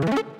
Mm-hmm.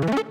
you.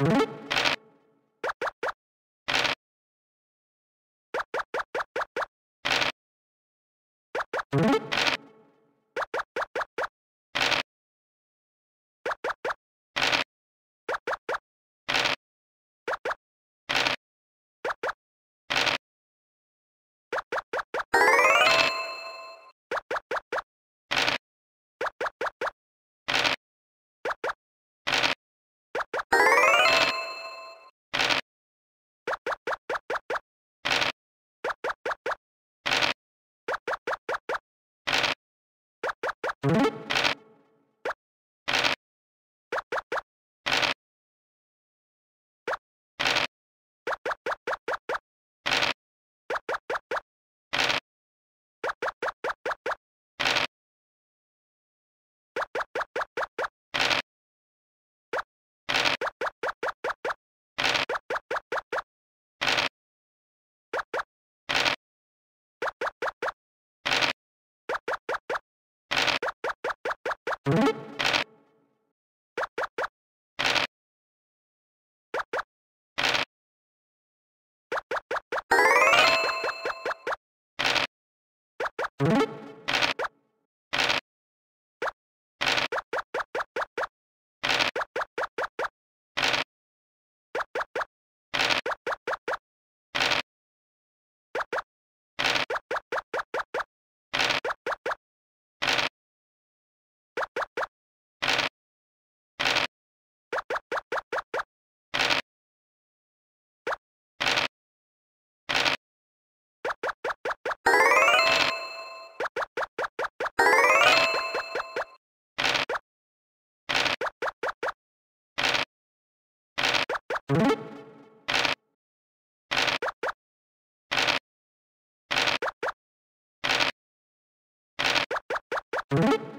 you you. you you